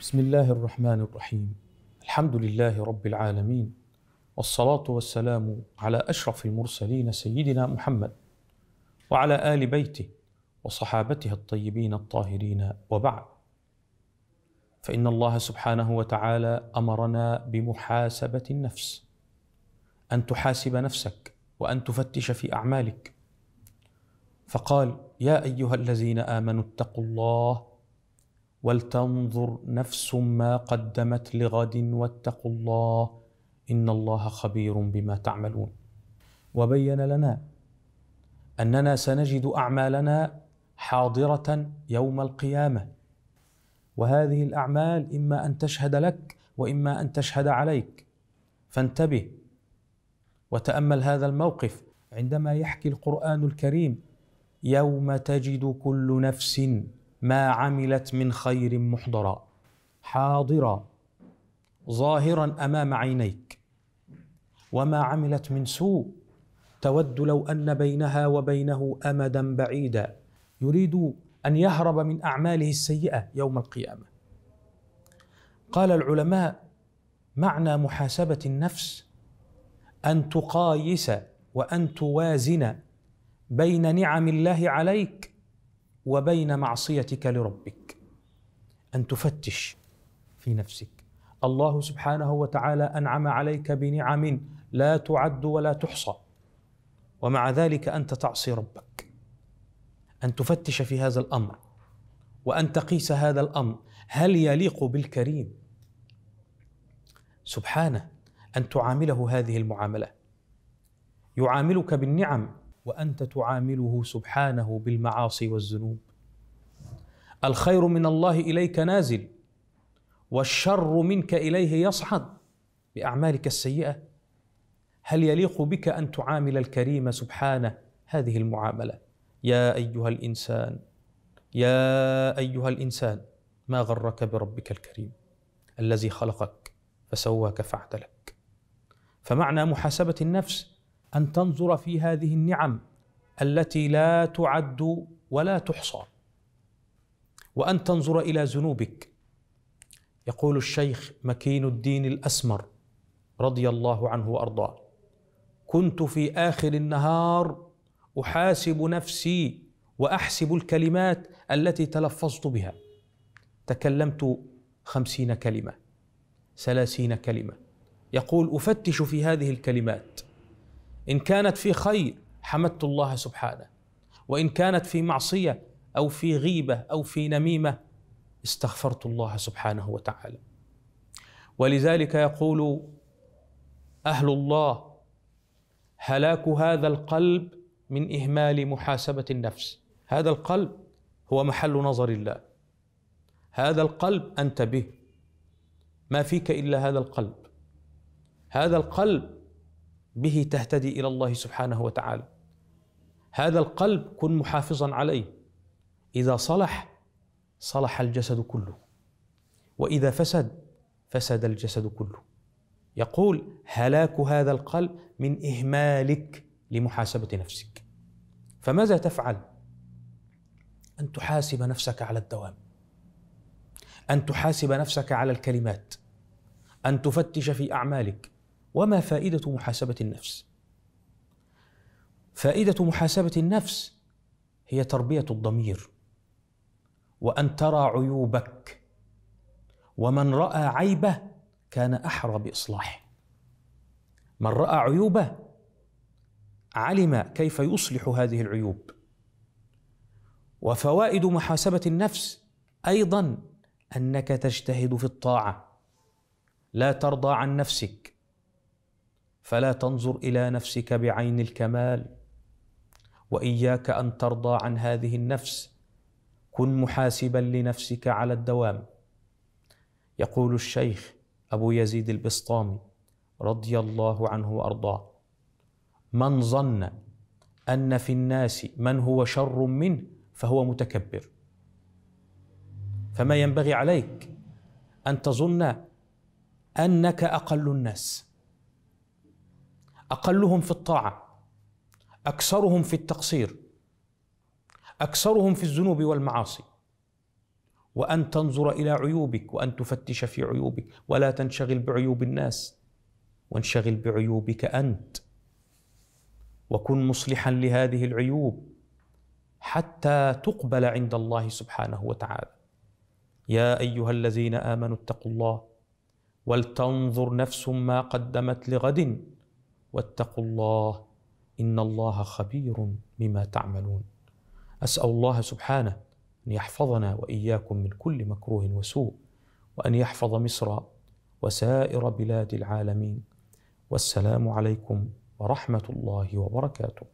بسم الله الرحمن الرحيم. الحمد لله رب العالمين. والصلاة والسلام على أشرف المرسلين سيدنا محمد وعلى آل بيته وصحابته الطيبين الطاهرين وبعد. فإن الله سبحانه وتعالى أمرنا بمحاسبة النفس أن تحاسب نفسك وأن تفتش في أعمالك. فقال يا أيها الذين آمنوا اتقوا الله ولتنظر نفس ما قدمت لغد واتقوا الله إن الله خبير بما تعملون. وبين لنا أننا سنجد أعمالنا حاضرة يوم القيامة. وهذه الأعمال إما أن تشهد لك وإما أن تشهد عليك. فانتبه وتأمل هذا الموقف. عندما يحكي القرآن الكريم يوم تجد كل نفس ما عملت من خير محضرا. حاضرا. ظاهرا أمام عينيك. وما عملت من سوء. تود لو أن بينها وبينه أمدا بعيدا. يريد أن يهرب من أعماله السيئة يوم القيامة. قال العلماء معنى محاسبة النفس أن تقايس وأن توازن بين نعم الله عليك وبين معصيتك لربك. أن تفتش في نفسك. الله سبحانه وتعالى أنعم عليك بنعم لا تعد ولا تحصى. ومع ذلك أنت تعصي ربك. أن تفتش في هذا الأمر. وأن تقيس هذا الأمر. هل يليق بالكريم؟ سبحانه أن تعامله هذه المعاملة. يعاملك بالنعم. وأنت تعامله سبحانه بالمعاصي والذنوب. الخير من الله إليك نازل والشر منك إليه يصعد. بأعمالك السيئة هل يليق بك أن تعامل الكريم سبحانه؟ هذه المعاملة. يا أيها الإنسان يا أيها الإنسان ما غرك بربك الكريم؟ الذي خلقك فسواك فعدلك فمعنى محاسبة النفس أن تنظر في هذه النعم التي لا تعد ولا تحصى. وأن تنظر إلى ذنوبك. يقول الشيخ مكين الدين الأسمر رضي الله عنه وأرضاه كنت في آخر النهار أحاسب نفسي وأحسب الكلمات التي تلفظت بها. تكلمت خمسين كلمة ثلاثين كلمة. يقول أفتش في هذه الكلمات إن كانت في خير حمدت الله سبحانه وإن كانت في معصية أو في غيبة أو في نميمة استغفرت الله سبحانه وتعالى. ولذلك يقول أهل الله هلاك هذا القلب من إهمال محاسبة النفس. هذا القلب هو محل نظر الله. هذا القلب أنت به. ما فيك إلا هذا القلب. هذا القلب به تهتدي إلى الله سبحانه وتعالى. هذا القلب كن محافظا عليه. إذا صلح صلح الجسد كله. وإذا فسد فسد الجسد كله. يقول هلاك هذا القلب من إهمالك لمحاسبة نفسك. فماذا تفعل؟ أن تحاسب نفسك على الدوام. أن تحاسب نفسك على الكلمات. أن تفتش في أعمالك. وما فائدة محاسبة النفس؟ فائدة محاسبة النفس هي تربية الضمير وأن ترى عيوبك ومن رأى عيبه كان أحرى بإصلاحه. من رأى عيوبه علم كيف يصلح هذه العيوب. وفوائد محاسبة النفس أيضا أنك تجتهد في الطاعة لا ترضى عن نفسك. فلا تنظر إلى نفسك بعين الكمال وإياك أن ترضى عن هذه النفس. كن محاسبا لنفسك على الدوام. يقول الشيخ أبو يزيد البسطامي رضي الله عنه وأرضاه من ظن أن في الناس من هو شر منه فهو متكبر. فما ينبغي عليك أن تظن أنك أقل الناس. أقلهم في الطاعة أكثرهم في التقصير أكثرهم في الذنوب والمعاصي. وأن تنظر إلى عيوبك وأن تفتش في عيوبك. ولا تنشغل بعيوب الناس وانشغل بعيوبك أنت. وكن مصلحا لهذه العيوب حتى تقبل عند الله سبحانه وتعالى. يا أيها الذين آمنوا اتقوا الله ولتنظر نفس ما قدمت لغد واتقوا الله إن الله خبير بما تعملون. أسأل الله سبحانه أن يحفظنا وإياكم من كل مكروه وسوء وأن يحفظ مصر وسائر بلاد العالمين. والسلام عليكم ورحمة الله وبركاته.